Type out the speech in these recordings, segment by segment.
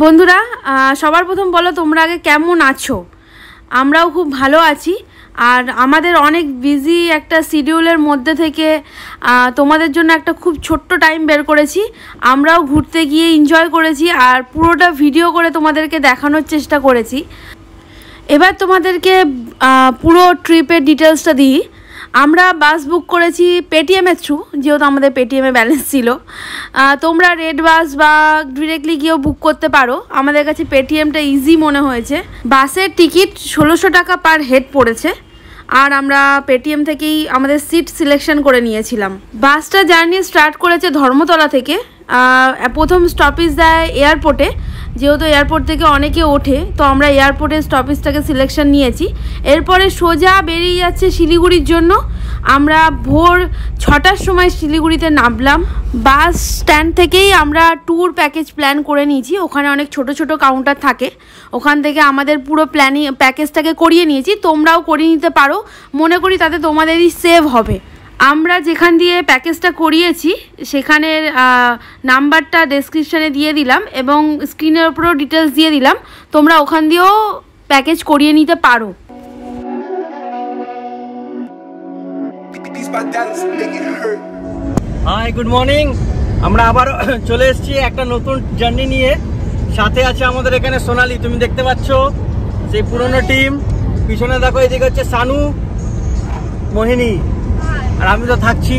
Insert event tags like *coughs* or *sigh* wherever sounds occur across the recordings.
বন্ধুরা সবার প্রথম বলো তোমরা আগে কেমন আছো? আমরাও খুব ভালো আছি। আর আমাদের অনেক বিজি একটা শিডিউলের মধ্যে থেকে তোমাদের জন্য একটা খুব ছোট্ট টাইম বের করেছি। আমরাও ঘুরতে গিয়ে এনজয় করেছি আর পুরোটা ভিডিও করে তোমাদেরকে দেখানোর চেষ্টা করেছি। এবার তোমাদেরকে পুরো ট্রিপের ডিটেলসটা দিই। আমরা বাস বুক করেছি পেটিএমের থ্রু যেহেতু আমাদের পেটিএমে ব্যালেন্স ছিল। তোমরা রেড বাস বা ডিরেক্টলি গিয়েও বুক করতে পারো। আমাদের কাছে পেটিএমটা ইজি মনে হয়েছে। বাসের টিকিট ষোলোশো টাকা পার হেড পড়েছে। আর আমরা পেটিএম থেকেই আমাদের সিট সিলেকশন করে নিয়েছিলাম। বাসটা জার্নি স্টার্ট করেছে ধর্মতলা থেকে। প্রথম স্টপেজ দেয় এয়ারপোর্টে যেহেতু এয়ারপোর্ট থেকে অনেকে ওঠে, তো আমরা এয়ারপোর্টের স্টপেজটাকে সিলেকশন নিয়েছি। এরপরে সোজা বেরিয়ে যাচ্ছে শিলিগুড়ির জন্য। আমরা ভোর ছটার সময় শিলিগুড়িতে নামলাম। বাস স্ট্যান্ড থেকেই আমরা ট্যুর প্যাকেজ প্ল্যান করে নিয়েছি। ওখানে অনেক ছোট ছোট কাউন্টার থাকে। ওখান থেকে আমাদের পুরো প্ল্যানিং প্যাকেজটাকে করিয়ে নিয়েছি। তোমরাও করিয়ে নিতে পারো। মনে করি তাতে তোমাদেরই সেভ হবে। আমরা যেখান দিয়ে প্যাকেজটা করিয়েছি সেখানের নাম্বারটা ডেসক্রিপশানে দিয়ে দিলাম এবং স্ক্রিনের উপরেও ডিটেলস দিয়ে দিলাম। তোমরা ওখান দিয়েও প্যাকেজ করিয়ে নিতে পারো. হাই গুড মর্নিং আমরা আবার *coughs* চলে এসেছি একটা নতুন জার্নি নিয়ে। সাথে আছে আমাদের এখানে সোনালি তুমি দেখতে পাচ্ছ সেই পুরনো টিম পিছনে দেখো এদিকে হচ্ছে সানু মোহিনী। আর আমি তো থাকছি।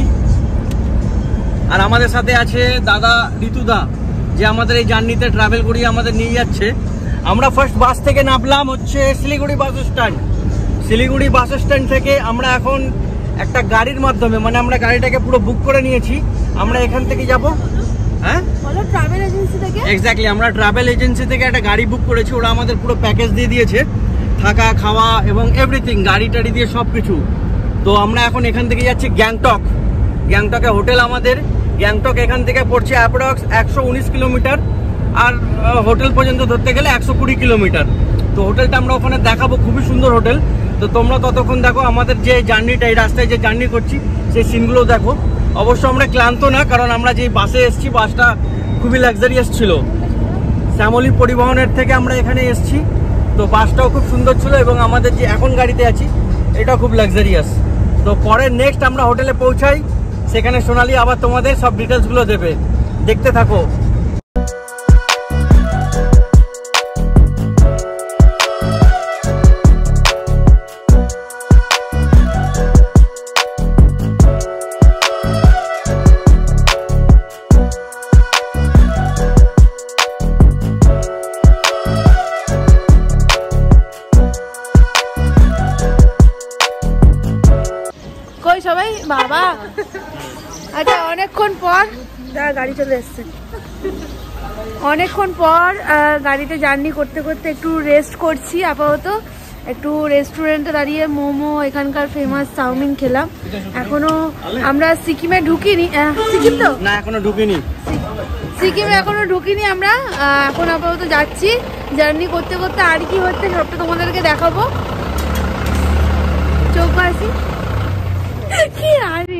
আর আমাদের সাথে আছে দাদা ঋতুদা যে আমাদের এই জার্নিতে ট্রাভেল করিয়ে আমাদের নিয়ে যাচ্ছে। আমরা ফার্স্ট বাস থেকে নামলাম হচ্ছে Siliguri bus stand Siliguri bus stand থেকে আমরা এখন একটা গাড়ির মাধ্যমে মানে আমরা গাড়িটাকে পুরো বুক করে নিয়েছি। আমরা এখান থেকে যাব। হ্যাঁ? বলো ট্রাভেল এজেন্সি থেকে? এক্স্যাক্টলি আমরা ট্রাভেল এজেন্সি থেকে একটা গাড়ি বুক করেছি ওরা আমাদের পুরো প্যাকেজ দিয়ে দিয়েছে। থাকা খাওয়া এবং এভরিথিং গাড়ি টাড়ি দিয়ে সব কিছু তো আমরা এখন এখান থেকে যাচ্ছি গ্যাংটক। গ্যাংটকে হোটেল আমাদের। গ্যাংটক এখান থেকে পড়ছে অ্যাপ্রক্স একশো উনিশ কিলোমিটার আর হোটেল পর্যন্ত ধরতে গেলে একশো কুড়ি কিলোমিটার। তো হোটেলটা আমরা ওখানে দেখাবো, খুবই সুন্দর হোটেল। তো তোমরা ততক্ষণ দেখো আমাদের যে জার্নিটা, এই রাস্তায় যে জার্নি করছি, সেই সিনগুলো দেখো। অবশ্য আমরা ক্লান্ত না, কারণ আমরা যে বাসে এসেছি, বাসটা খুবই লাক্সারিয়াস ছিল। শ্যামলী পরিবহনের থেকে আমরা এখানে এসেছি। তো বাসটাও খুব সুন্দর ছিল এবং আমাদের যে এখন গাড়িতে আছি, এটা খুব লাক্সারিয়াস। তো পরে নেক্সট আমরা হোটেলে পৌঁছাই। সেখানে সোনালি আবার তোমাদের সব ডিটেলসগুলো দেবে। দেখতে থাকো। গাড়ি চলে এসছে। অনেকক্ষণ পর গাড়িতে জার্নি করতে করতে একটু রেস্ট করছি আপাতত একটু রেস্টুরেন্টে দাঁড়িয়ে মোমো এখানকার ফেমাস চাউমিন খেলাম। এখনও আমরা সিকিমে ঢুকিনি সিকিম তো? না এখনও ঢুকিনি। সিকিমে এখনও ঢুকিনি আমরা এখন আপাতত যাচ্ছি। জার্নি করতে করতে আর কি হচ্ছে সবটা তোমাদেরকে দেখাবো। চোখ বাসি কি আরে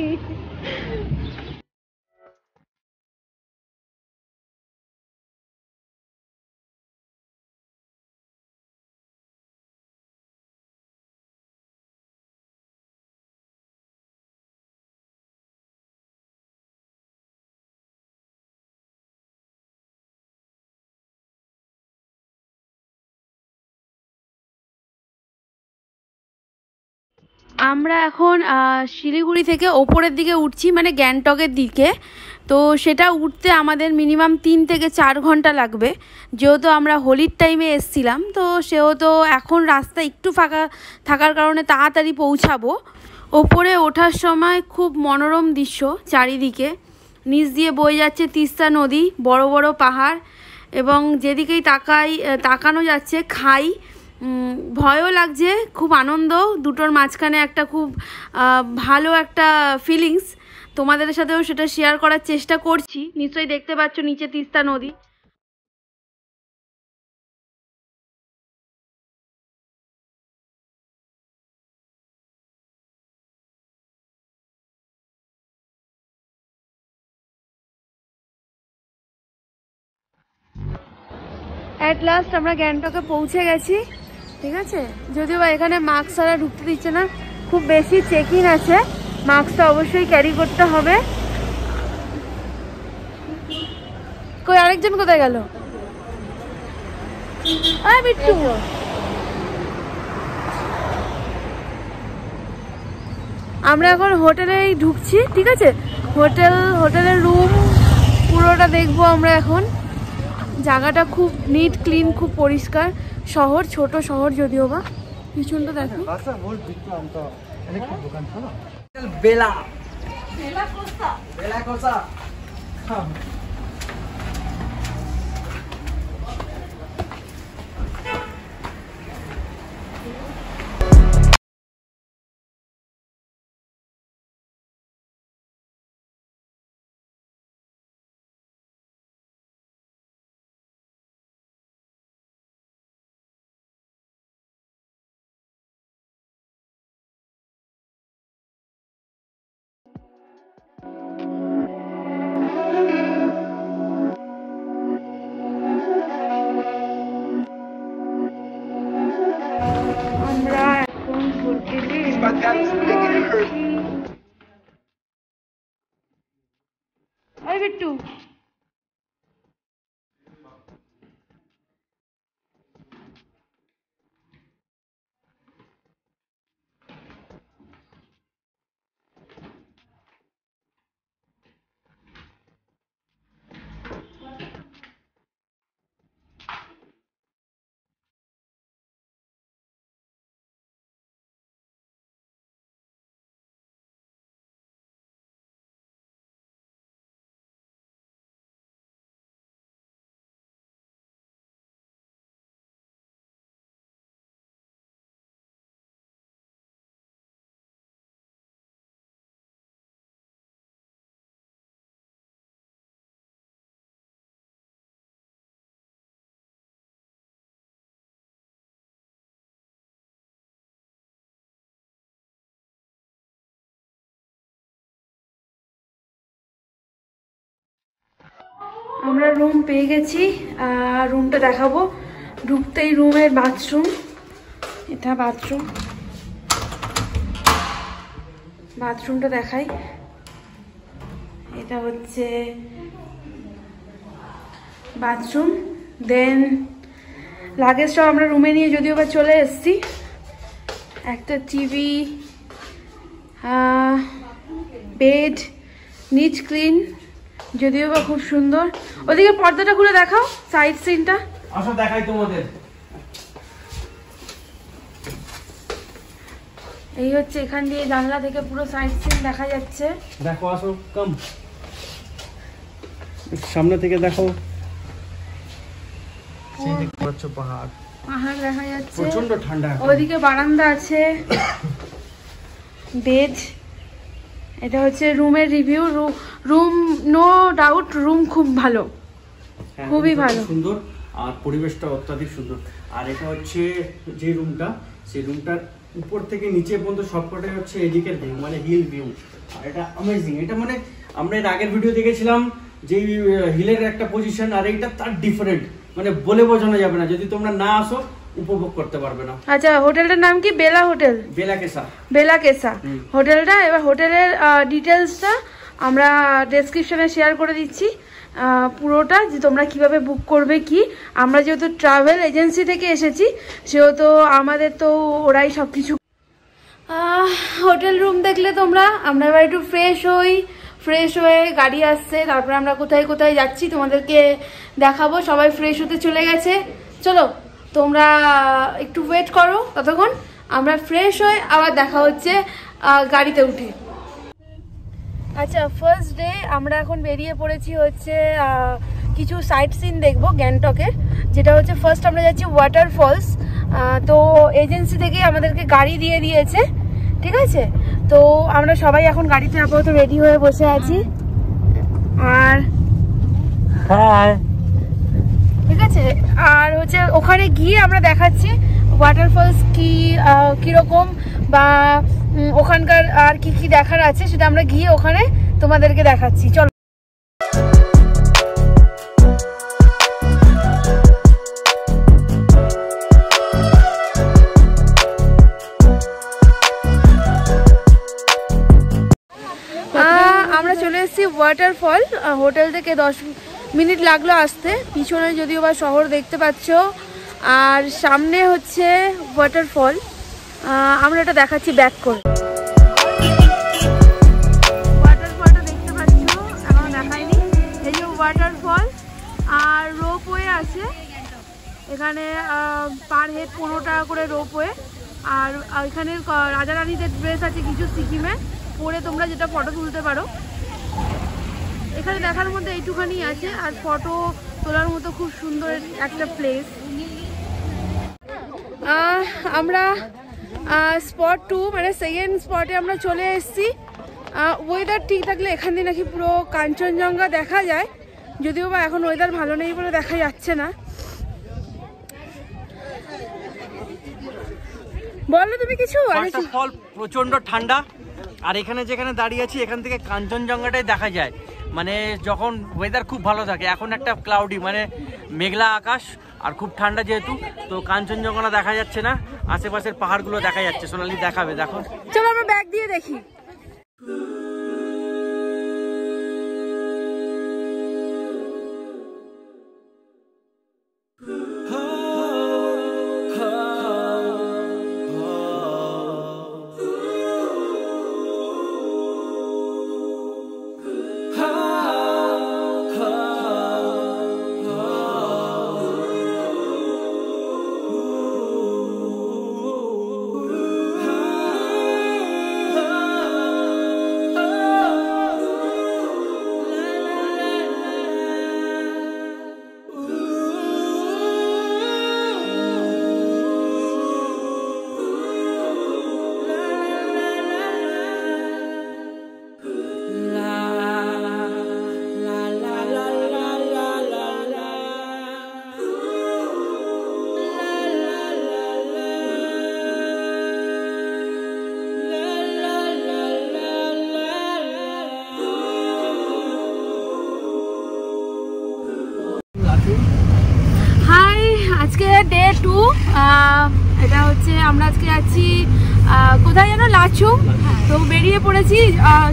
আমরা এখন শিলিগুড়ি থেকে ওপরের দিকে উঠছি মানে গ্যাংটকের দিকে। তো সেটা উঠতে আমাদের মিনিমাম তিন থেকে চার ঘণ্টা লাগবে। যেহেতু আমরা হোলির টাইমে এসছিলাম, তো সেহেতু এখন রাস্তা একটু ফাঁকা থাকার কারণে তাড়াতাড়ি পৌঁছাবো। ওপরে ওঠার সময় খুব মনোরম দৃশ্য চারিদিকে। নিচ দিয়ে বয়ে যাচ্ছে তিস্তা নদী, বড় বড় পাহাড় এবং যেদিকেই তাকাই তাকানো যাচ্ছে খাই। ভয়ও লাগছে, খুব আনন্দ দুটোর মাঝখানে একটা খুব ভালো একটা ফিলিংস তোমাদের সাথেও সেটা শেয়ার করার চেষ্টা করছি। নিশ্চয়ই দেখতে পাচ্ছ নিচে তিস্তা নদী। অ্যাট লাস্ট আমরা গ্যাংটকে পৌঁছে গেছি। ঠিক আছে? যদিও এখানে মাস্ক ছাড়া ঢুকতে দিচ্ছে না, খুব বেশি চেকিং আছে। মাস্কটা অবশ্যই ক্যারি করতে হবে। কই, আরেকজন কোথায় গেল? আমরা এখন হোটেলেই ঢুকছি, ঠিক আছে? হোটেল, হোটেলের রুম পুরোটা দেখব আমরা এখন। জায়গাটা খুব নিট ক্লিন খুব পরিষ্কার। শহর ছোট শহর যদিও বা। পিছনটা দেখো। বেলা। বেলা কষা আমরা আমরা রুম পেয়ে গেছি রুমটা দেখাবো। ঢুকতেই রুমের বাথরুম এটা বাথরুম বাথরুমটা দেখাই। এটা হচ্ছে বাথরুম দেন লাগেজ সব আমরা রুমে নিয়ে যদিও বা চলে এসেছি। একটা টিভি বেড নিচ ক্লিন যদিও বা খুব সুন্দর। ওদিকে পর্দাটা খুলে দেখাও সাইড সিনটা আসো দেখাই তোমাদের। এই হচ্ছে এখান দিয়ে জানলা থেকে পুরো সাইড সিন দেখা যাচ্ছে। দেখো আসো কম সামনে থেকে দেখো। সেই দেখতে পাচ্ছ পাহাড়। পাহাড় দেখা যাচ্ছে। প্রচণ্ড ঠান্ডা। ওদিকে বারান্দা আছে। *coughs* বেড। এটা হচ্ছে রুমের review room no doubt room খুব ভালো। হ্যাঁ, খুবই ভালো। সুন্দর আর পরিবেশটা অত্যাধিক সুন্দর। আর এটা হচ্ছে যে রুমটা সেই রুমটার উপর থেকে নিচে পর্যন্ত সবকটাই হচ্ছে এদিকের ভিউ মানে হিল ভিউ আর এটা অ্যামেজিং এটা মানে আমরা এর আগের ভিডিও দেখেছিলাম যে হিলের একটা পজিশন আর এইটা তার ডিফারেন্ট মানে বলে বোঝানো যাবে না। যদি তোমরা না আসো উপভোগ করতে পারবে না। আচ্ছা হোটেলটার নাম কি? বেলা হোটেল? বেলাকেসা বেলা কেসা। হোটেলটা এবার হোটেলের ডিটেলসটা আমরা ডেসক্রিপশনে শেয়ার করে দিচ্ছি। পুরোটা যে তোমরা কীভাবে বুক করবে কি? আমরা যেহেতু ট্রাভেল এজেন্সি থেকে এসেছি সেহেতু আমাদের তো ওরাই সব কিছু হোটেল রুম দেখলে তোমরা আমরা এবার একটু ফ্রেশ হই। ফ্রেশ হয়ে গাড়ি আসছে তারপরে আমরা কোথায় কোথায় যাচ্ছি তোমাদেরকে দেখাবো। সবাই ফ্রেশ হতে চলে গেছে। চলো। তোমরা একটু ওয়েট করো ততক্ষণ। আমরা ফ্রেশ হয়ে আবার দেখা হচ্ছে গাড়িতে উঠে। আচ্ছা ফার্স্ট ডে আমরা এখন বেরিয়ে পড়েছি হচ্ছে কিছু সাইট সিন দেখব গ্যাংটকের যেটা হচ্ছে ফার্স্ট আমরা যাচ্ছি ওয়াটারফলস তো এজেন্সি থেকে আমাদেরকে গাড়ি দিয়ে দিয়েছে ঠিক আছে? তো আমরা সবাই এখন গাড়িতে আপাতত রেডি হয়ে বসে আছি। আর ঠিক আছে? আর হচ্ছে ওখানে গিয়ে আমরা দেখাচ্ছি ওয়াটারফলস কি কীরকম বা ওখানকার আর কি কি দেখার আছে সেটা আমরা গিয়ে ওখানে তোমাদেরকে দেখাচ্ছি। চলো। আমরা চলে এসেছি ওয়াটারফল হোটেল থেকে দশ মিনিট লাগল আসতে। পিছনে যদিও বা শহর দেখতে পাচ্ছ। আর সামনে হচ্ছে ওয়াটারফল আমরা এটা দেখাচ্ছি ব্যাক করে। ওয়াটারফলটা দেখতে পাচ্ছ আর রোপওয়ে আছে। এখানে পার হেড পনেরো টাকা করে রোপওয়ে আর এখানে রাজা রানীদের ড্রেস আছে কিছু সিকিমে। পরে তোমরা যেটা ফটো তুলতে পারো। এখানে দেখার মধ্যে এইটুখানি আছে আর ফটো তোলার মতো খুব সুন্দর একটা প্লেস আমরা স্পট টু মানে সেকেন্ড স্পটে আমরা চলে এসেছি। ওয়েদার ঠিক থাকলে এখান দিয়ে নাকি পুরো কাঞ্চনজঙ্ঘা দেখা যায়। যদিও বা এখন ওয়েদার ভালো নেই বলে দেখা যাচ্ছে না। বলো তুমি কিছু ফল প্রচণ্ড ঠান্ডা। আর এখানে যেখানে দাঁড়িয়ে আছি এখান থেকে কাঞ্চনজঙ্ঘাটাই দেখা যায়। মানে যখন ওয়েদার খুব ভালো থাকে, এখন একটা ক্লাউডি মানে মেঘলা আকাশ আর খুব ঠান্ডা যেহেতু, তো কাঞ্চনজঙ্ঘা দেখা যাচ্ছে না, আশেপাশের পাহাড়গুলো দেখা যাচ্ছে। সোনালি দেখাবে, দেখো। চলো আমরা ব্যাগ দিয়ে দেখি।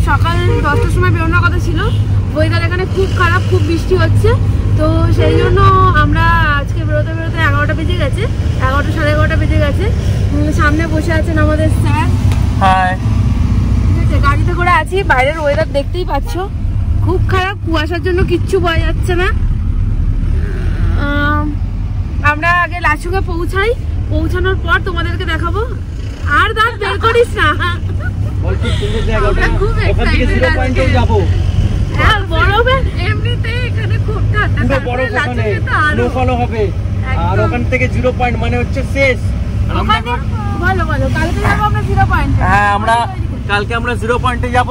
সকাল দশটার সময় বেরোনোর কথা ছিল। ওয়েদার এখানে খুব খারাপ খুব বৃষ্টি হচ্ছে। তো সেই জন্য আমরা আজকে বেরোতে বেরোতে এগারোটা বেজে গেছে। এগারোটা সাড়ে এগারোটা বেজে গেছে। সামনে বসে আছেন আমাদের স্যার। ঠিক আছে গাড়িতে করে আছি বাইরের ওয়েদার দেখতেই পাচ্ছ। খুব খারাপ কুয়াশার জন্য কিচ্ছু বোঝা যাচ্ছে না। আমরা আগে লাচুকে পৌঁছাই। পৌঁছানোর পর তোমাদেরকে দেখাবো। আর দাঁত বের করিস না। খুব ওখান থেকে জিরো পয়েন্টেও আজকে। যাব। হ্যাঁ বরফে এমনিতে এখানে খুব ঠান্ডা পুরো বরফ ওখানে। লাচুকে তো হবে। আর ওখান থেকে জিরো পয়েন্ট মানে হচ্ছে শেষ। আর আমরা ভালো ভালো কালকে যাব আমরা জিরো পয়েন্ট হ্যাঁ আমরা কালকে আমরা জিরো পয়েন্টে যাব।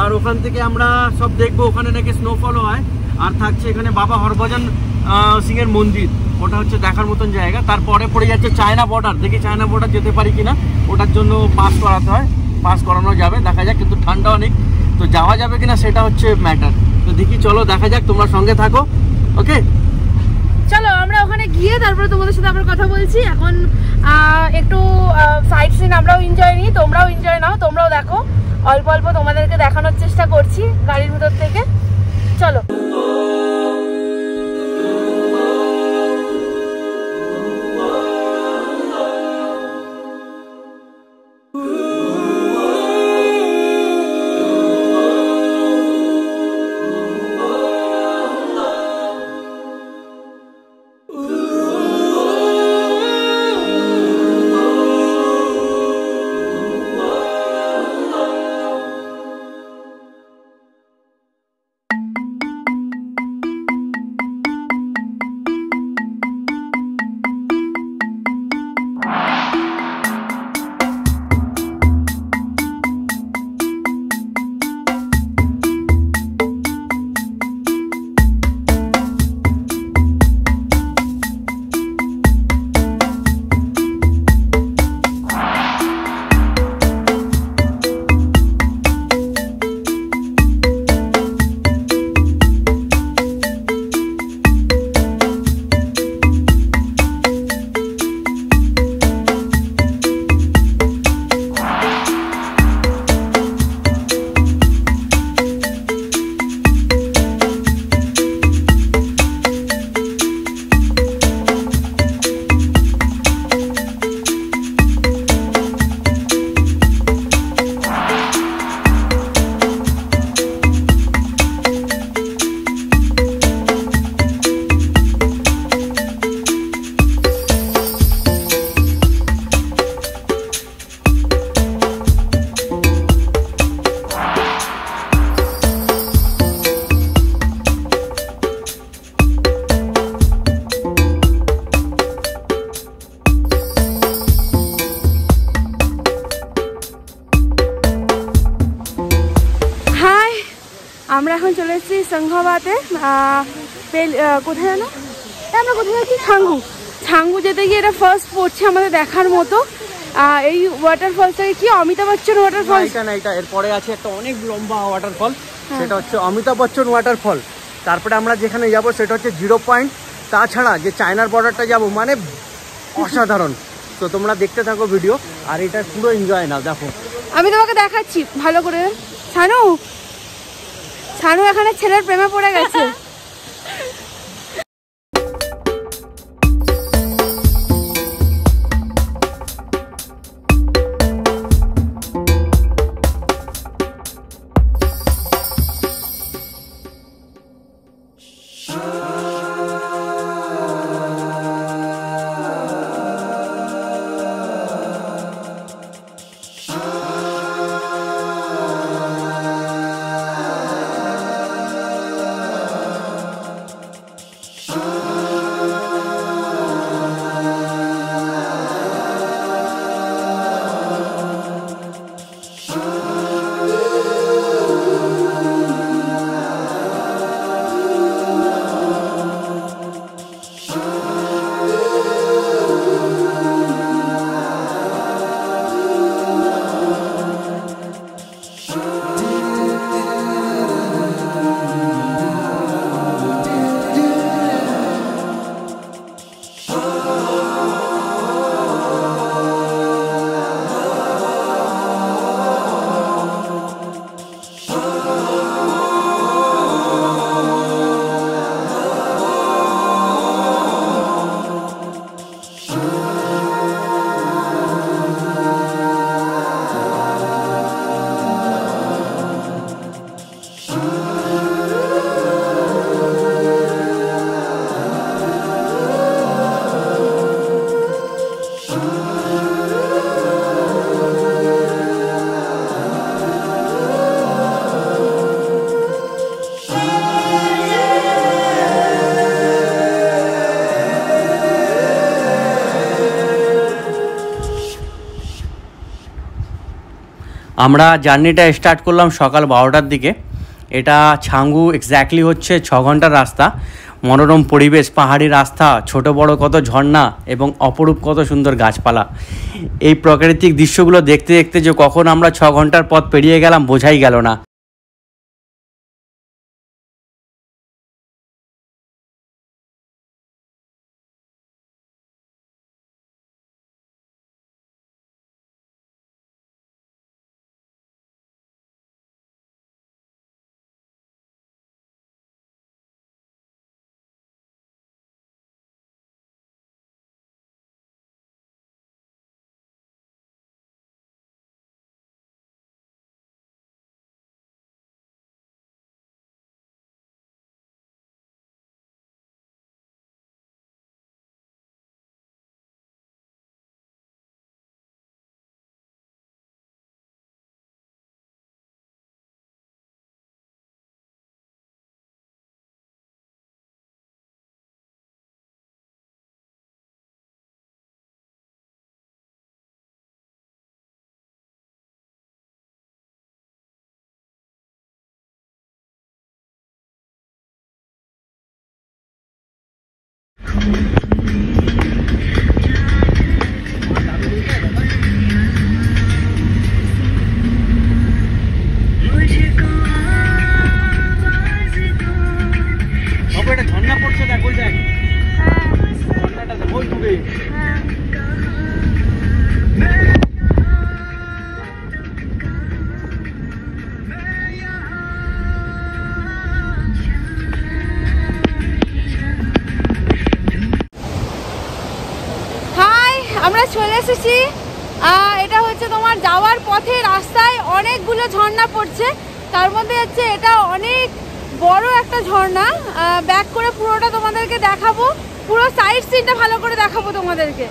আর ওখান থেকে আমরা সব দেখব ওখানে নাকি স্নোফলও হয়। আর থাকছে এখানে বাবা হরভজন সিং এর মন্দির। ওটা হচ্ছে দেখার মতন জায়গা। তারপরে পড়ে যাচ্ছে চায়না বর্ডার দেখি চায়না বর্ডার যেতে পারি কিনা। ওটার জন্য পাস করাতে হয়। পাস করানো যাবে, দেখা যাক, কিন্তু ঠান্ডা অনেক তো যাওয়া যাবে কিনা সেটা হচ্ছে ম্যাটার তো দেখি, চলো, দেখা যাক, তোমরা সঙ্গে থাকো ওকে চলো, আমরা ওখানে গিয়ে তারপরে তোমাদের সাথে আবার কথা বলছি। এখন একটু সাইড সিন আমরাও এনজয় নিই, তোমরাও এনজয় নাও, তোমরাও দেখো। অল্প অল্প তোমাদেরকে দেখানোর চেষ্টা করছি গাড়ির ভিতর থেকে। চলো। ওয়াটারফলসটাকে কি অমিতাভ বচ্চন ওয়াটারফল এটা না এটা এরপরে আছে একটা অনেক লম্বা ওয়াটারফল সেটা হচ্ছে অমিতাভ বচ্চন ওয়াটারফল তারপরে আমরা যেখানে যাব সেটা হচ্ছে জিরো পয়েন্ট তাছাড়া যে চায়নার বর্ডারটা যাব মানে অসাধারণ। তো তোমরা দেখতে থাকো ভিডিও আর এটা পুরো এনজয় না দেখো। আমি তোমাকে দেখাচ্ছি ভালো করে। ছানু ছানু এখানে ছেলের প্রেমে পড়ে গেছে। আমরা জার্নিটা স্টার্ট করলাম সকাল বারোটার দিকে। এটা ছাঙ্গু এক্স্যাক্টলি হচ্ছে ছ ঘণ্টার রাস্তা। মনোরম পরিবেশ, পাহাড়ি রাস্তা, ছোট বড় কত ঝর্ণা এবং অপরূপ কত সুন্দর গাছপালা। এই প্রাকৃতিক দৃশ্যগুলো দেখতে দেখতে যে কখন আমরা ছ ঘণ্টার পথ পেরিয়ে গেলাম বোঝাই গেল না। বাবু ঝর্ণা ব্যাক করে পুরোটা তোমাদেরকে দেখাবো। পুরো সাইড সিনটা ভালো করে দেখাবো তোমাদেরকে।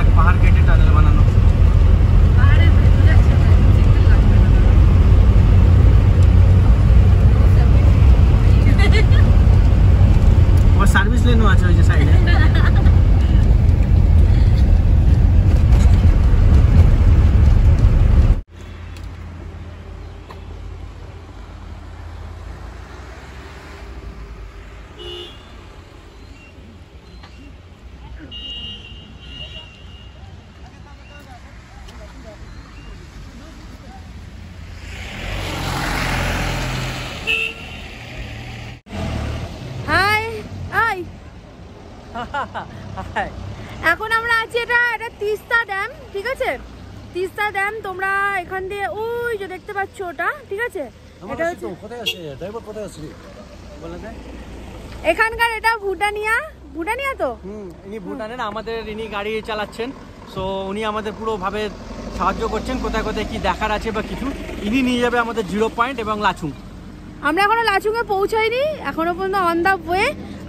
నాకు పహాడ్ గేటే టనల్ మనను যে ওটা ঠিক আছে? এটা হচ্ছে কোথায় আছে? ড্রাইভার কোথায় আছে? বলে দে। এখানকার এটা ভুটানিয়া ভুটানিয়া তো? হুম ইনি ভুটানের আমাদের ইনি গাড়ি চালাচ্ছেন। সো উনি আমাদের পুরোভাবে সাহায্য করছেন কোথায় কোথায় কি দেখার আছে বা কিছু। ইনি নিয়ে যাবে আমাদের জিরো পয়েন্ট এবং লাচুং। আমরা এখনও লাচুংয়ে পৌঁছাইনি এখনও পর্যন্ত অন দা ওয়ে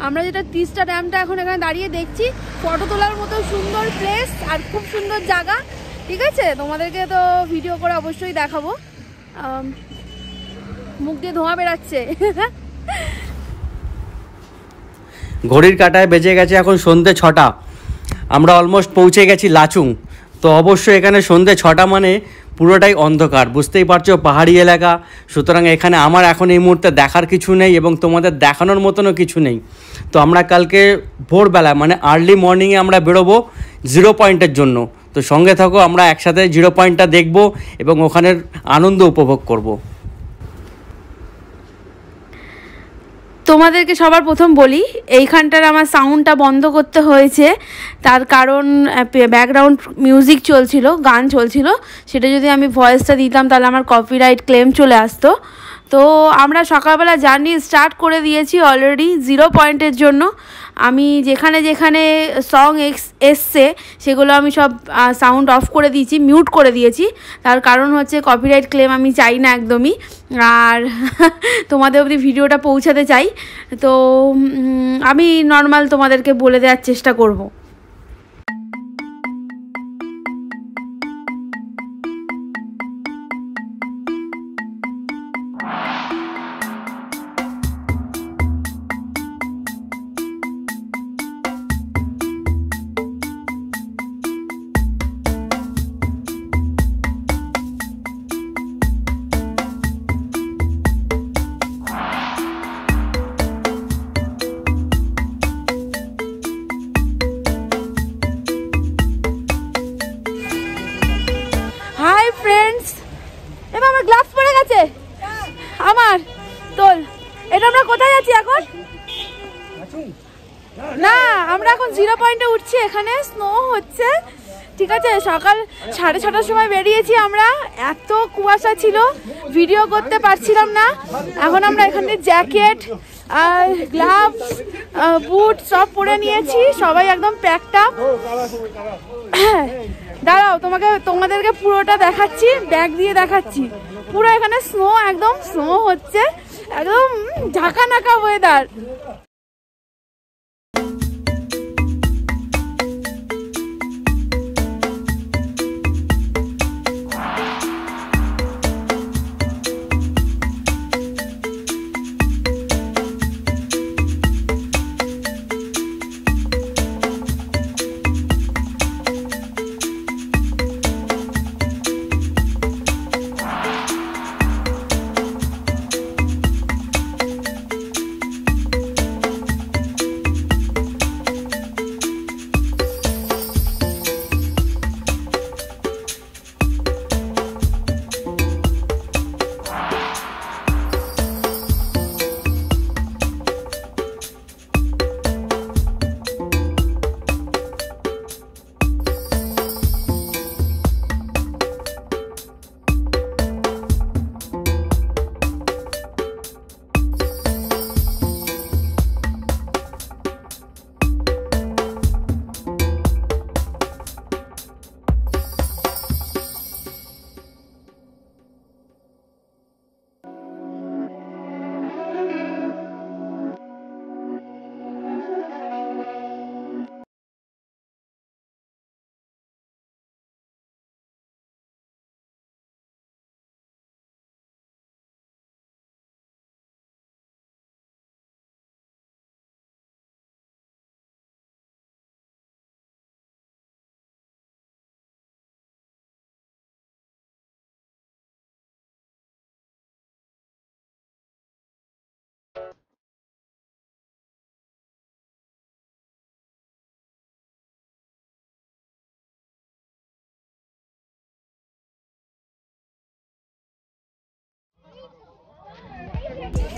আমরা যেটা তিস্তা ড্যামটা এখন এখানে দাঁড়িয়ে দেখছি। ফটো তোলার মতো সুন্দর প্লেস আর খুব সুন্দর জায়গা ঠিক আছে? তোমাদেরকে তো ভিডিও করে অবশ্যই দেখাবো। মুখ দিয়ে ধোঁয়া ঘড়ির কাটায় বেজে গেছে এখন সন্ধে ছটা। আমরা অলমোস্ট পৌঁছে গেছি লাচুং। তো অবশ্যই এখানে সন্ধে ছটা মানে পুরোটাই অন্ধকার। বুঝতেই পারছ, পাহাড়ি এলাকা। সুতরাং এখানে আমার এখন এই মুহূর্তে দেখার কিছু নেই এবং তোমাদের দেখানোর মতনও কিছু নেই। তো আমরা কালকে ভোরবেলা মানে আর্লি মর্নিংয়ে আমরা বেরোবো জিরো পয়েন্টের জন্য। তো সঙ্গে থাকো, আমরা একসাথে জিরো পয়েন্টটা দেখব এবং ওখানের আনন্দ উপভোগ করব। তোমাদেরকে সবার প্রথম বলি, এইখানটার আমার সাউন্ডটা বন্ধ করতে হয়েছে। তার কারণ ব্যাকগ্রাউন্ড মিউজিক চলছিল, গান চলছিল। সেটা যদি আমি ভয়েসটা দিতাম, তাহলে আমার কপিরাইট ক্লেম চলে আসতো। তো আমরা সকালবেলা জার্নি স্টার্ট করে দিয়েছি অলরেডি জিরো পয়েন্টের জন্য। আমি যেখানে যেখানে সং এক্স এসছে, সেগুলো আমি সব সাউন্ড অফ করে দিয়েছি মিউট করে দিয়েছি। তার কারণ হচ্ছে কপিরাইট ক্লেম আমি চাই না একদমই। আর *laughs* তোমাদের অবধি ভিডিওটা পৌঁছাতে চাই। তো আমি নর্মাল তোমাদেরকে বলে দেওয়ার চেষ্টা করব। ঠিক আছে? সকাল সাড়ে ছটার সময় বেরিয়েছি আমরা। এত কুয়াশা ছিল ভিডিও করতে পারছিলাম না। এখন আমরা এখানে জ্যাকেট আর গ্লাভস বুট সব পরে নিয়েছি। সবাই একদম হ্যাঁ, দাঁড়াও তোমাকে তোমাদেরকে পুরোটা দেখাচ্ছি ব্যাগ দিয়ে দেখাচ্ছি। পুরো এখানে স্নো একদম স্নো হচ্ছে। একদম ঝাঁকা নাকা ওয়েদার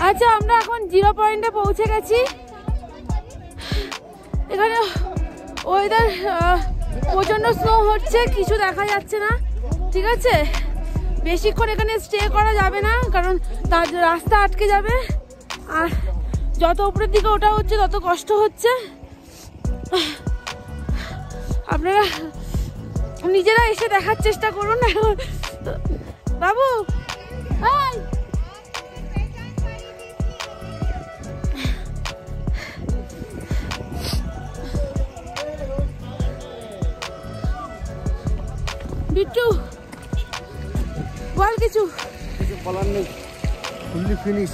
আচ্ছা আমরা এখন জিরো পয়েন্টে পৌঁছে গেছি। এখানে ওয়েদার প্রচণ্ড স্নো হচ্ছে, কিছু দেখা যাচ্ছে না, ঠিক আছে? বেশিক্ষণ এখানে স্টে করা যাবে না, কারণ তার রাস্তা আটকে যাবে। আর যত উপরের দিকে ওটা হচ্ছে, তত কষ্ট হচ্ছে। আপনারা নিজেরা এসে দেখার চেষ্টা করুন। বাবু হাই বিট্টু বল কিছু। কিছু বলার নেই। ফুললি ফিনিশ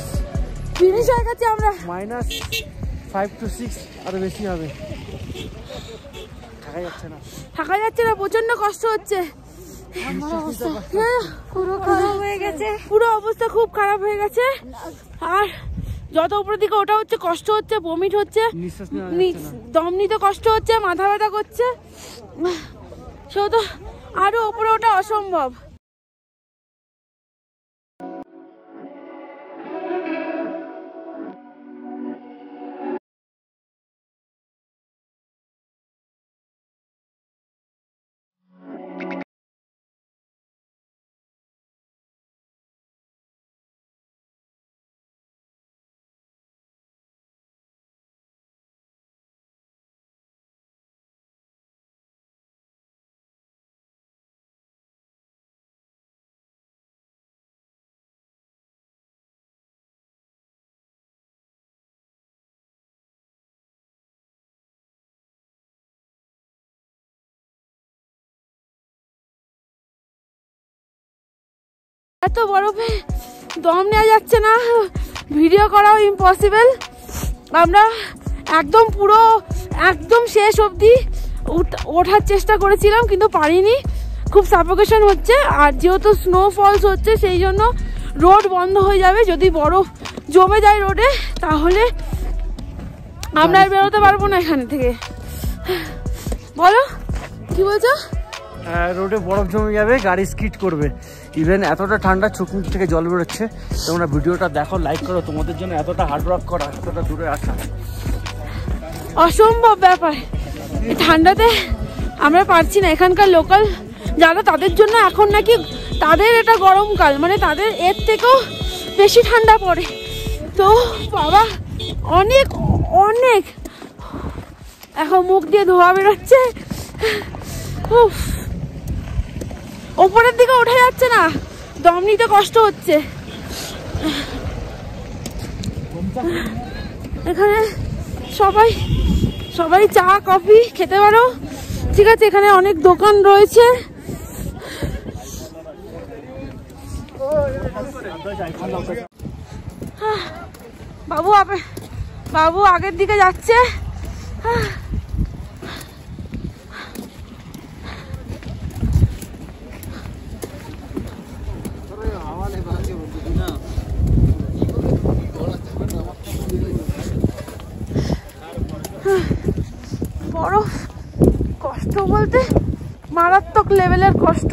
ফিনিশ হয়ে গেছে আমরা। মাইনাস ফাইভ টু সিক্স আরও বেশি হবে। থাকা যাচ্ছে না। থাকা যাচ্ছে না প্রচণ্ড কষ্ট হচ্ছে। হ্যাঁ, পুরো খারাপ হয়ে গেছে। পুরো অবস্থা খুব খারাপ হয়ে গেছে। আর যত উপরের দিকে ওটা হচ্ছে কষ্ট হচ্ছে বমিট হচ্ছে। দম নিতে কষ্ট হচ্ছে মাথা ব্যথা করছে। সেহেতু আরও উপরে ওটা অসম্ভব। এত বরফে দম নেওয়া যাচ্ছে না। ভিডিও করাও ইম্পসিবল আমরা একদম পুরো, একদম শেষ অবধি ওঠার চেষ্টা করেছিলাম, কিন্তু পারিনি। খুব সাফোকেশন হচ্ছে, আর যেহেতু স্নো ফলস হচ্ছে, সেই জন্য রোড বন্ধ হয়ে যাবে। যদি বরফ জমে যায় রোডে তাহলে আমরা আর বেরোতে পারব না এখান থেকে। বলো, কি বলছো? রোডে বরফ জমে যাবে, গাড়ি স্কিড করবে। ইভেন এতটা ঠান্ডা চোখ থেকে জল বেরোচ্ছে, তোমরা ভিডিওটা দেখো লাইক করো, তোমাদের জন্য এতটা হার্ড ওয়ার্ক করা, এতটা দূরে আসা। অসম্ভব ব্যাপার। ঠান্ডাতে আমরা পারছি না, এখানকার লোকাল যারা তাদের জন্য এখন নাকি তাদের এটা গরমকাল মানে তাদের এর থেকেও বেশি ঠান্ডা পড়ে। তো বাবা, অনেক অনেক। এখন মুখ দিয়ে ধোয়া বেরোচ্ছে। উফ। ওপরের দিকে উঠে যাচ্ছে না। দম নিতে কষ্ট হচ্ছে। এখানে সবাই সবাই চা, কফি খেতে পারো। ঠিক আছে, এখানে অনেক দোকান রয়েছে। বাবু বাবু আগের দিকে যাচ্ছে। বরফ কষ্ট বলতে মারাত্মক লেভেলের কষ্ট।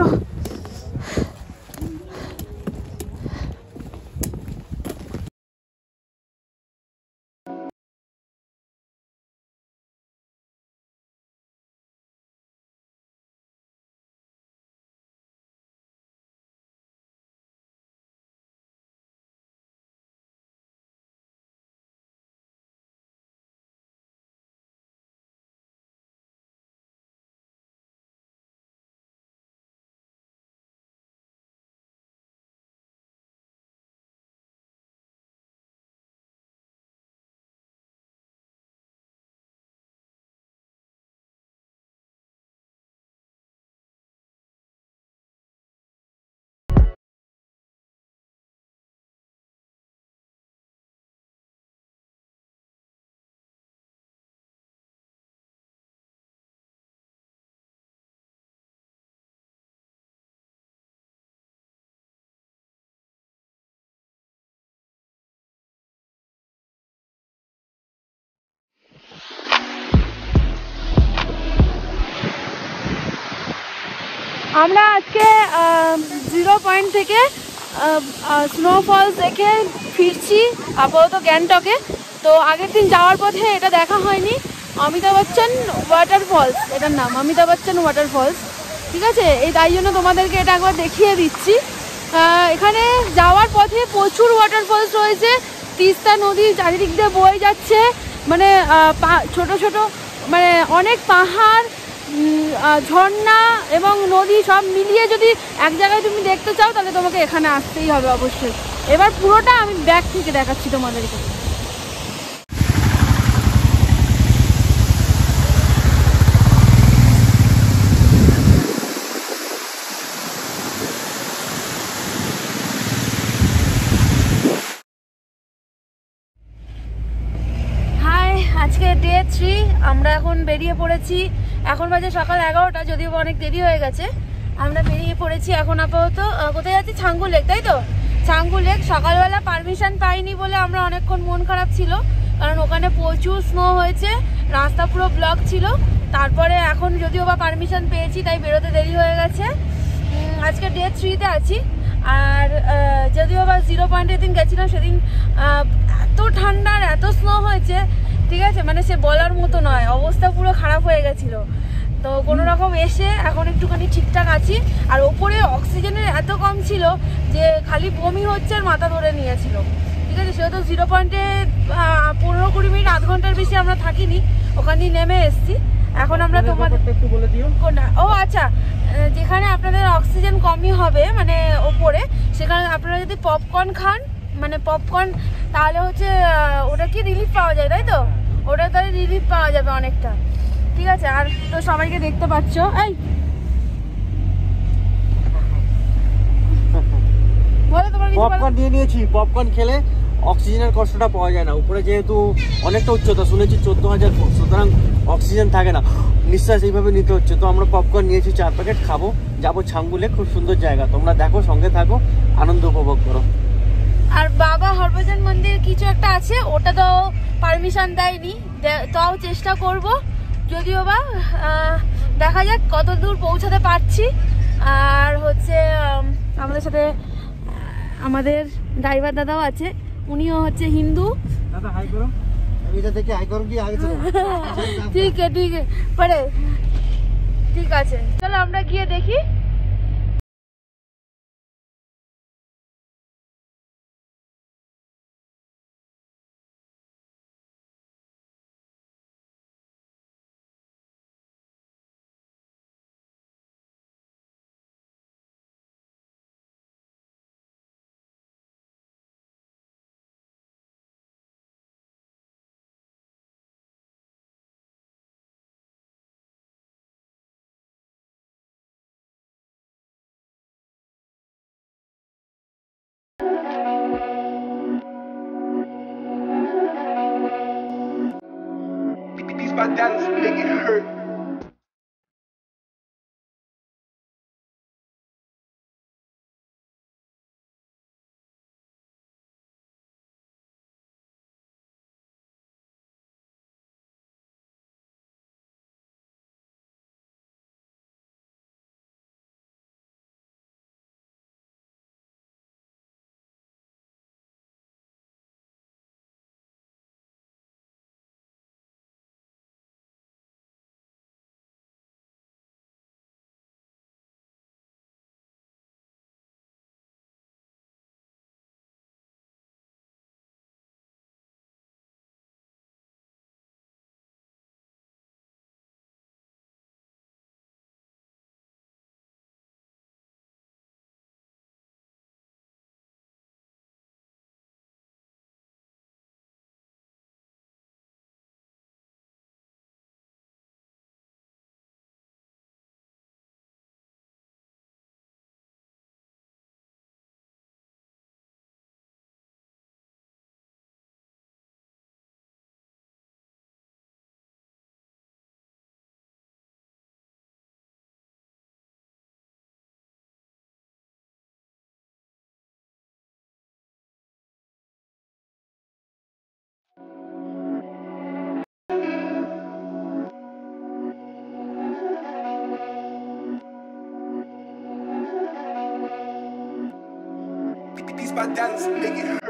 আমরা আজকে জিরো পয়েন্ট থেকে স্নোফলস দেখে ফিরছি আপাতত গ্যাংটকে। তো আগের দিন যাওয়ার পথে এটা দেখা হয়নি। অমিতাভ বচ্চন ওয়াটার ফলস এটার নাম, অমিতাভ বচ্চন ওয়াটার ফলস ঠিক আছে? এই তাই জন্য তোমাদেরকে এটা একবার দেখিয়ে দিচ্ছি। এখানে যাওয়ার পথে প্রচুর ওয়াটার ফলস রয়েছে। তিস্তা নদী চারিদিক দিয়ে বয়ে যাচ্ছে। মানে ছোট ছোট মানে অনেক পাহাড় ঝর্ণা এবং নদী সব মিলিয়ে যদি এক জায়গায় তুমি দেখতে চাও, তাহলে তোমাকে এখানে আসতেই হবে অবশ্যই। এবার পুরোটা আমি ব্যাক থেকে দেখাচ্ছি তোমাদেরকে আজকে ডে আমরা এখন বেরিয়ে পড়েছি এখন বাজে সকাল এগারোটা, যদিও অনেক দেরি হয়ে গেছে। আমরা বেরিয়ে পড়েছি এখন আপাতত কোথায় যাচ্ছি? ছাঙ্গু লেক, তাই তো? ছাঙ্গু লেক, সকালবেলা পারমিশন পাইনি বলে আমরা অনেকক্ষণ মন খারাপ ছিল, কারণ ওখানে প্রচুর স্নো হয়েছে, রাস্তা পুরো ব্লক ছিল। তারপরে এখন যদিও বা পারমিশন পেয়েছি, তাই বেরোতে দেরি হয়ে গেছে। আজকে ডে থ্রিতে আছি, আর যদিও বা জিরো পয়েন্টের দিন গেছিলাম, সেদিন এত ঠান্ডা আর এত স্নো হয়েছে ঠিক আছে? মানে সে বলার মতো নয়। অবস্থা পুরো খারাপ হয়ে গেছিল। তো কোনো রকম এসে এখন একটুখানি ঠিকঠাক আছি। আর ওপরে অক্সিজেনের এত কম ছিল যে খালি বমি হচ্ছে আর মাথা ধরে নিয়েছিল। ঠিক আছে? সেহেতু জিরো পয়েন্টে পনেরো কুড়ি মিনিট আধ ঘণ্টার বেশি আমরা থাকিনি। ওখান দিয়ে নেমে এসছি। এখন আমরা তোমাদের একটু বলে দিও। কোনটা? ও আচ্ছা। যেখানে আপনাদের অক্সিজেন কমই হবে মানে ওপরে সেখানে আপনারা যদি পপকর্ন খান মানে পপকর্ন তাহলে হচ্ছে ওটা কি রিলিফ পাওয়া যায় তাই তো? ওটা তাহলে রিলিফ পাওয়া যাবে অনেকটা। ঠিক আছে আর তো সবাইকে দেখতে পাচ্ছ। এই! পপকর্ন নিয়ে নিয়েছি। পপকর্ন খেলে অক্সিজেনের কষ্টটা পাওয়া যায় না। উপরে যেহেতু অনেকটা উচ্চতা শুনেছি চোদ্দ হাজার ফুট সুতরাং অক্সিজেন থাকে না। নিঃশ্বাস এইভাবে নিতে হচ্ছে। তো আমরা পপকর্ন নিয়েছি চার প্যাকেট খাব। যাব ছাঙ্গুলে খুব সুন্দর জায়গা। তোমরা দেখো সঙ্গে থাকো। আনন্দ উপভোগ করো। আর বাবা হরভজন মন্দির কিছু একটা আছে ওটা তো পারমিশন দেয়নি। তাও চেষ্টা করব। যদিও বা দেখা যাক কত দূর পৌঁছাতে পারছি। আর হচ্ছে আমাদের সাথে আমাদের ড্রাইভার দাদাও আছে। উনিও হচ্ছে হিন্দু। দাদা হাই করো। *laughs* ঠিক আছে ঠিক আছে। চলো আমরা গিয়ে দেখি। dance I dance, make it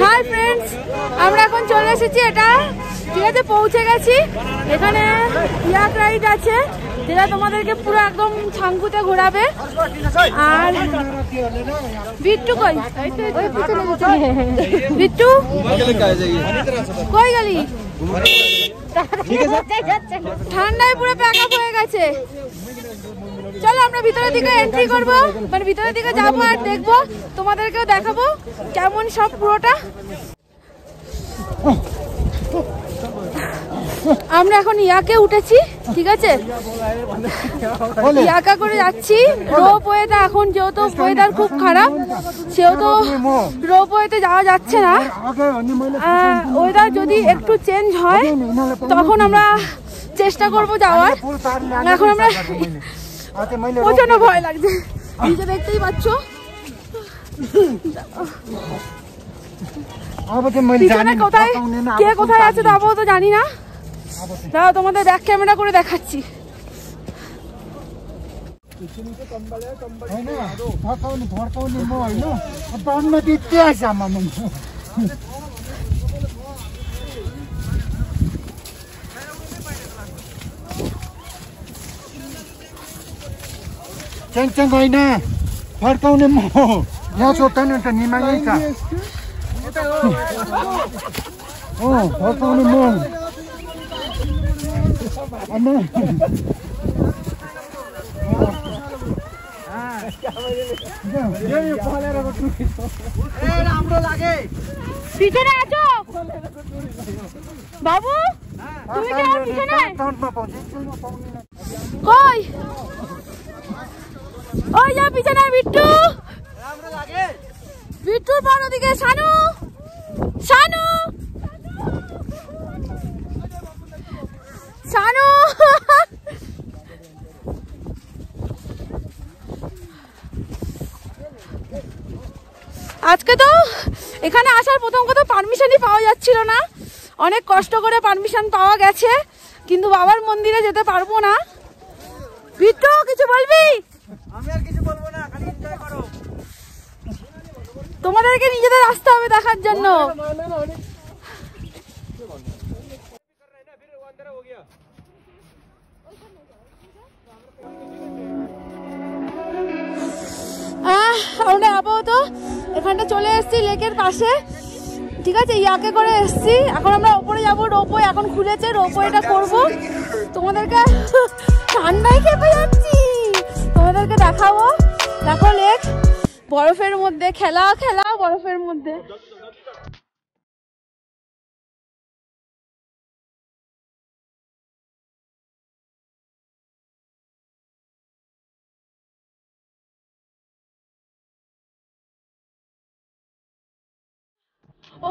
hi friends আমরা এখন চলে এসেছি এটা ঠিক আছে পৌঁছে গেছি এখানে ইয়াক রাইড আছে যেটা তোমাদেরকে পুরো একদম ছাঙ্কুতে ঘোরাবে। আর বিট্টু কই। বিট্টু কই গেলি? ঠান্ডায় পুরো প্যাক আপ হয়ে গেছে। চলো আমরা ভিতরের দিকে এন্ট্রি করব। মানে ভিতরের দিকে যাব আর দেখব, তোমাদেরকেও দেখাবো কেমন সব পুরোটা। আমরা এখন ইয়াকে উঠেছি, ঠিক আছে? ইয়াকা করে যাচ্ছি। রোপ ওয়েতে এখন যেহেতু ওয়েদার খুব খারাপ, সেহেতু রোপ ওয়েতে যাওয়া যাচ্ছে না। ওয়েদার যদি একটু চেঞ্জ হয়, তখন আমরা চেষ্টা করব যাওয়ার। এখন আমরা প্রচন্ড ভয় লাগছে নিচে দেখতেই পাচ্ছ পিছনে কোথায় কে কোথায় আছে তা তো জানি না দাঁড়াও তোমাদের ব্যাক ক্যামেরা করে দেখাচ্ছি होइन फर्काउने फर्काउने म होइन अनुमति त्यहाँ छ आमामा च्याङच्याङ होइन फर्काउने म यहाँ सोध्दैन त निमाङै छ अँ फर्काउने म अन्त পিছনে আছো বাবু তুমি কি আমার পিছনে কই ওই যা পিছনে, বিট্টু। বিট্টুর পর ওদিকে শানু। শানু। শানু। আজকে তো এখানে আসার প্রথম কথা পারমিশনই পাওয়া যাচ্ছিল না। অনেক কষ্ট করে পারমিশন পাওয়া গেছে, কিন্তু বাবার মন্দিরে যেতে পারব না। বিট্টু, কিছু বলবি? তোমাদেরকে নিজেদের আসতে হবে দেখার জন্য। আমরা আপাতত এখানটা চলে এসেছি লেকের পাশে। ঠিক আছে, ইয়াকে করে এসেছি। এখন আমরা ওপরে যাব রোপওয়ে এখন খুলেছে রোপওয়েটা করব। তোমাদেরকে ঠান্ডায় খেপে যাচ্ছি। তোমাদেরকে দেখাবো। দেখো লেক, বরফের মধ্যে, খেলা খেলা, বরফের মধ্যে।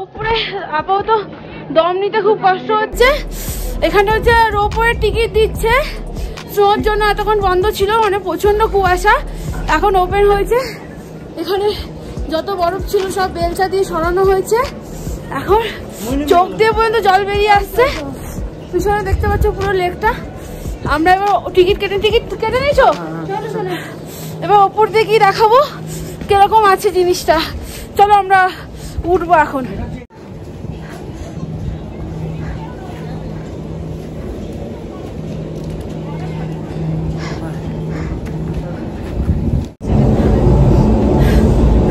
ওপরে আপাতত দম নিতে খুব কষ্ট হচ্ছে। এখানে হচ্ছে রোপওয়ের টিকিট দিচ্ছে। স্নোর জন্য এতক্ষণ বন্ধ ছিল মানে প্রচণ্ড কুয়াশা এখন ওপেন হয়েছে। এখানে যত বরফ ছিল সব বেলচা দিয়ে সরানো হয়েছে। এখন চোখ দিয়ে পর্যন্ত জল বেরিয়ে আসছে। পিছনে দেখতে পাচ্ছ পুরো লেকটা। আমরা এবার টিকিট কেটে টিকিট কেটে নিয়েছো? এবার ওপর দিয়ে কি দেখাবো? কীরকম আছে জিনিসটা? চলো আমরা উঠবো এখন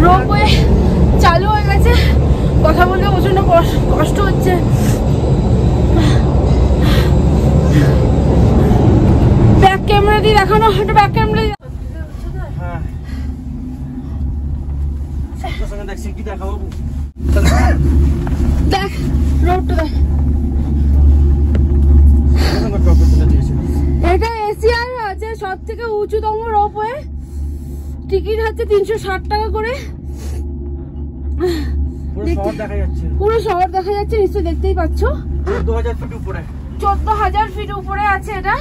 রোপওয়ে চালু হয়ে গেছে কথা বলতে প্রচণ্ড কষ- কষ্ট হচ্ছে। ব্যাক ক্যামেরা দিয়ে দেখানো একটা ব্যাক ক্যামেরা দিয়ে হ্যাঁ। দেখ রোডটা দেখ। এটা এশিয়ার আছে সব থেকে উঁচুতম রোপওয়ে টিকিট হচ্ছে তিনশো ষাট টাকা করে। পুরো শহর দেখা যাচ্ছে। পুরো শহর দেখা যাচ্ছে নিশ্চয়ই দেখতেই পাচ্ছ। চোদ্দ হাজার ফিট উপরে আছে এটা।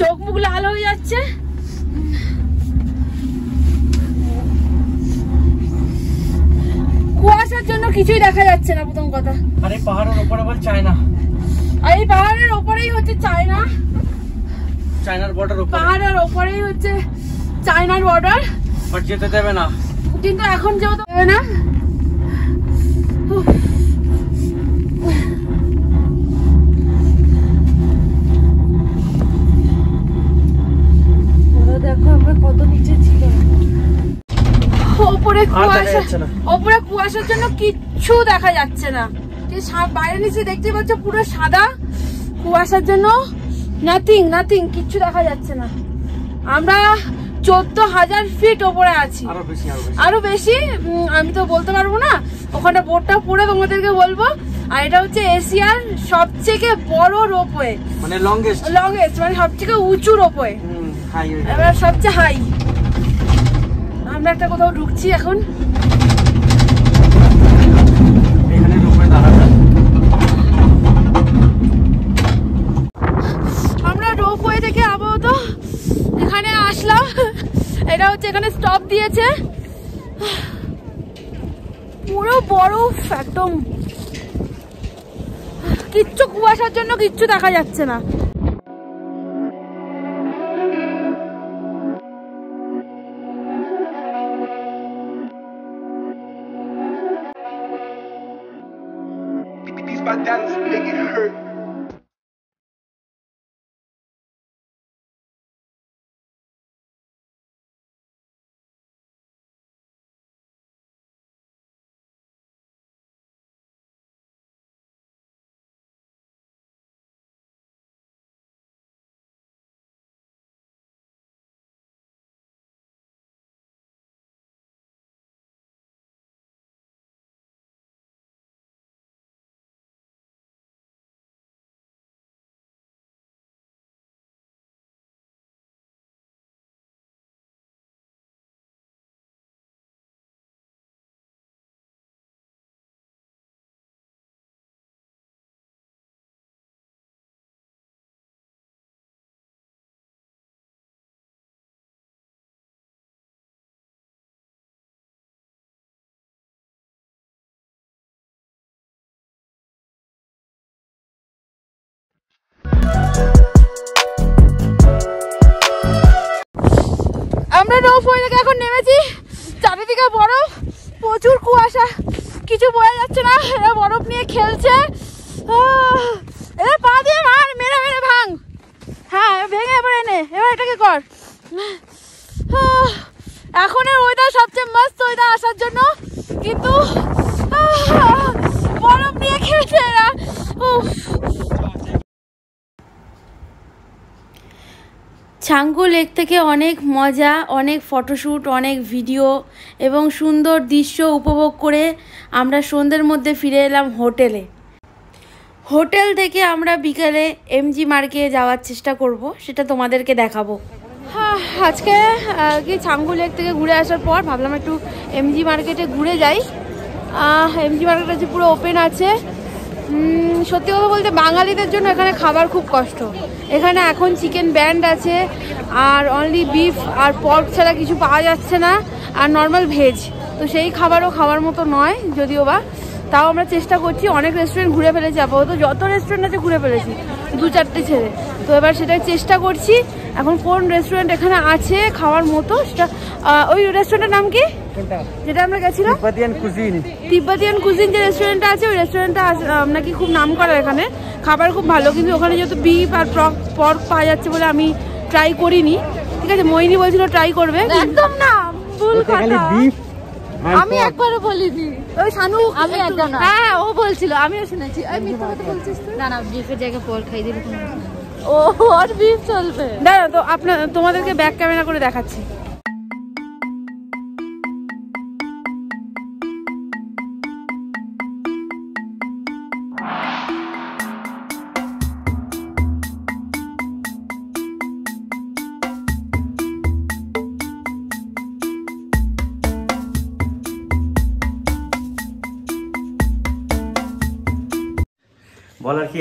চোখ মুখ লাল হয়ে যাচ্ছে। কুয়াশার জন্য কিছুই দেখা যাচ্ছে না প্রথম কথা। আর এই পাহাড়ের উপরে বল চায়না। আর এই পাহাড়ের ওপরেই হচ্ছে চায়না। চায়নার বর্ডার পাহাড়ের ওপরেই হচ্ছে চায়নার বর্ডার বাট যেতে দেবে না। কিন্তু এখন যেহেতু না ওরা দেখো কত নিচে ছিল। ওপরে কুয়াশা ওপরে কুয়াশার জন্য কিচ্ছু দেখা যাচ্ছে না। বাইরে নিচে দেখতে পাচ্ছ পুরো সাদা। কুয়াশার জন্য নাথিং নাথিং কিচ্ছু দেখা যাচ্ছে না। আমরা চোদ্দ হাজার ফিট ওপরে আছি। আরও বেশি আমি তো বলতে পারব না। ওখানে বোর্ডটা পড়ে তোমাদেরকে বলব। আর এটা হচ্ছে এশিয়ার সবথেকে বড় রোপওয়ে মানে লংগেস্ট লংগেস্ট মানে সবথেকে উঁচু রোপওয়ে সবচেয়ে হাই আমরা একটা কোথাও ঢুকছি এখানে রূপে দাঁড়াবে আমরা রোপওয়ে থেকে আপাতত এখানে আসলাম এটা হচ্ছে এখানে স্টপ দিয়েছে। পুরো বরফ একদম। কিচ্ছু কুয়াশার জন্য কিচ্ছু দেখা যাচ্ছে না। নৌফই থেকে এখন নেমেছি। চারিদিকে বরফ প্রচুর কুয়াশা। কিছু বোঝা যাচ্ছে না। এরা বরফ নিয়ে খেলছে। এরা পা দিয়ে মার। মেরে মেরে, ভাঙ। হ্যাঁ ভেঙে এবার এনে। এবার এটাকে কর। এখনের ওয়েদার সবচেয়ে মস্ত ওয়েদার আসার জন্য। কিন্তু বরফ নিয়ে খেলছে এরা। ছাঙ্গু লেক থেকে অনেক মজা, অনেক ফটোশ্যুট অনেক ভিডিও এবং সুন্দর দৃশ্য উপভোগ করে আমরা সন্ধ্যের মধ্যে ফিরে এলাম হোটেলে। হোটেল থেকে আমরা বিকেলে এমজি মার্কে যাওয়ার চেষ্টা করব, সেটা তোমাদেরকে দেখাবো। হ্যাঁ আজকে কি ছাঙ্গু লেক থেকে ঘুরে আসার পর ভাবলাম একটু এমজি মার্কেটে ঘুরে যাই। এমজি মার্কেট আছে পুরো ওপেন আছে সত্যি কথা বলতে বাঙালিদের জন্য এখানে খাবার খুব কষ্ট। এখানে এখন চিকেন ব্যান্ড আছে, আর অনলি বিফ আর পর্ক ছাড়া কিছু পাওয়া যাচ্ছে না, আর নর্মাল ভেজ তো সেই খাবারও খাওয়ার মতো নয়, যদিও বা। তাও আমরা চেষ্টা করছি অনেক রেস্টুরেন্ট ঘুরে ফেলেছি আপাতত যত রেস্টুরেন্ট আছে ঘুরে ফেলেছি দু চারটে ছেড়ে। তো এবার সেটাই চেষ্টা করছি এখন কোন রেস্টুরেন্ট এখানে আছে খাওয়ার মতো সেটা ওই রেস্টুরেন্টের নাম কি? যেটা আমরা গেছিলাম? তিব্বতিয়ান কুজিন যে রেস্টুরেন্টটা আছে ওই রেস্টুরেন্টটা নাকি খুব নাম করা এখানে। খাবার খুব ভালো কিন্তু ওখানে যেহেতু বিফ আর পর্ক পর্ক পাওয়া যাচ্ছে বলে আমি ট্রাই করিনি। ঠিক আছে মইনি বলছিল ট্রাই করবে। একদম না ভুল কথা। আমি একবারও বলিনি। ওই শানু আমি একদম না। হ্যাঁ ও বলছিল আমিও শুনেছি। এই মিথ্যা কথা বলছিস তুই? না না বিফের জায়গায় পর খাই দিলে ও আর বিফ চলবে। দাঁড়া তো আপনার তোমাদেরকে ব্যাক ক্যামেরা করে দেখাচ্ছি।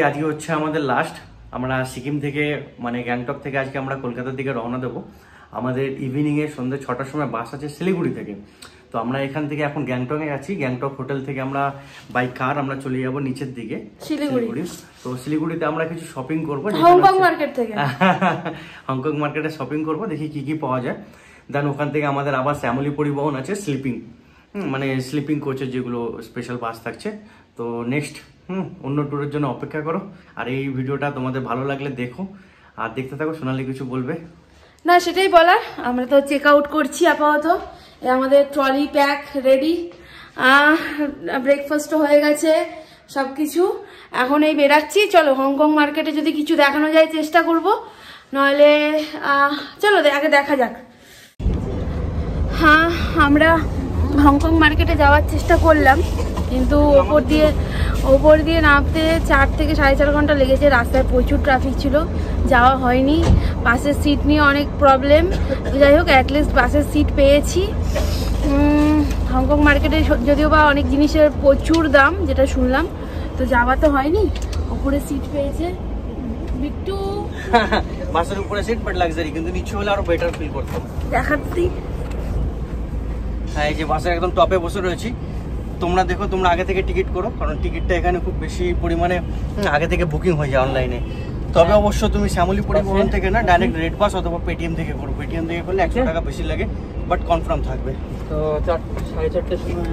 আজকে হচ্ছে আমাদের লাস্ট আমরা সিকিম থেকে মানে গ্যাংটক থেকে আজকে আমরা কলকাতার দিকে রওনা দেবো। আমাদের ইভিনিংয়ে সন্ধ্যে ছটার সময় বাস আছে শিলিগুড়ি থেকে। তো আমরা এখান থেকে এখন গ্যাংটকে আছি গ্যাংটক হোটেল থেকে আমরা বাই কার আমরা চলে যাব নিচের দিকে শিলিগুড়ি। তো শিলিগুড়িতে আমরা কিছু শপিং করব। হংকং মার্কেট থেকে। হংকং মার্কেটে শপিং করব দেখি কি কি পাওয়া যায়। দেন ওখান থেকে আমাদের আবার শ্যামলী পরিবহন আছে স্লিপিং মানে স্লিপিং কোচের যেগুলো স্পেশাল বাস থাকছে। তো নেক্সট হুম, অন্য ট্যুরের জন্য অপেক্ষা করো। আর এই ভিডিওটা তোমাদের ভালো লাগলে দেখো। আর দেখতে থাকো, সোনালি কিছু বলবে? না, সেটাই বলার। আমরা তো চেক আউট করছি আপাতত। আমাদের ট্রলি প্যাক রেডি ব্রেকফাস্টও হয়ে গেছে সব কিছু এখন এই বেরাচ্ছি। চলো হংকং মার্কেটে যদি কিছু দেখানো যায়, চেষ্টা করব। নইলে চলো আগে দেখা যাক। হ্যাঁ আমরা হংকং মার্কেটে যাওয়ার চেষ্টা করলাম। কিন্তু ওপর দিয়ে ওপর দিয়ে নামতে চার থেকে সাড়ে চার ঘণ্টা লেগেছে রাস্তায় প্রচুর ট্রাফিক ছিল যাওয়া হয়নি। বাসের সিট নিয়ে অনেক প্রবলেম যাই হোক অ্যাটলিস্ট বাসের সিট পেয়েছি। হংকং মার্কেটে যদিও বা অনেক জিনিসের প্রচুর দাম যেটা শুনলাম তো যাওয়া তো হয়নি। ওপরে সিট পেয়েছে। বিট্টু? *laughs* বাসের উপরে সিট বাট লাক্সারি কিন্তু নিচে হলে আরও বেটার ফিল করতাম। দেখাচ্ছি। হ্যাঁ এই যে বাসের একদম টপে বসে রয়েছি। তোমরা দেখো তোমরা আগে থেকে টিকিট করো কারণ টিকিটটা এখানে খুব বেশি পরিমাণে আগে থেকে বুকিং হয়ে যায় অনলাইনে তবে অবশ্য তুমি শ্যামলী পরিবহন থেকে না ডাইরেক্ট রেড বাস অথবা পেটিএম থেকে করো। পেটিএম থেকে করলে একশো টাকা বেশি লাগে বাট কনফার্ম থাকবে। তো চারটে সাড়ে চারটের সময়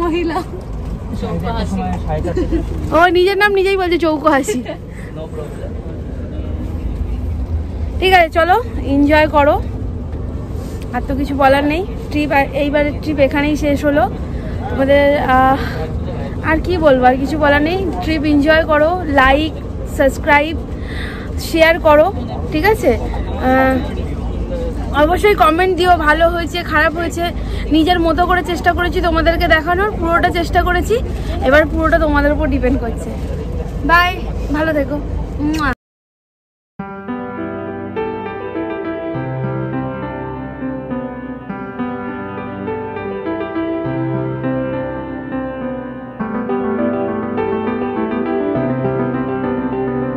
মহিলা। ও নিজের নাম নিজেই বলছে চৌকো হাসি ঠিক আছে চলো এনজয় করো। আর তো কিছু বলার নেই। ট্রিপ এইবারের ট্রিপ এখানেই শেষ হলো। তোমাদের আর কি বলব, আর কিছু বলার নেই। ট্রিপ এনজয় করো লাইক সাবস্ক্রাইব শেয়ার করো, ঠিক আছে? অবশ্যই কমেন্ট দিও, ভালো হয়েছে, খারাপ হয়েছে, নিজের মতো করে চেষ্টা করেছি তোমাদেরকে দেখানোর, পুরোটা চেষ্টা করেছি। এবার পুরোটা তোমাদের উপর ডিপেন্ড করছে। বাই ভালো থেকো।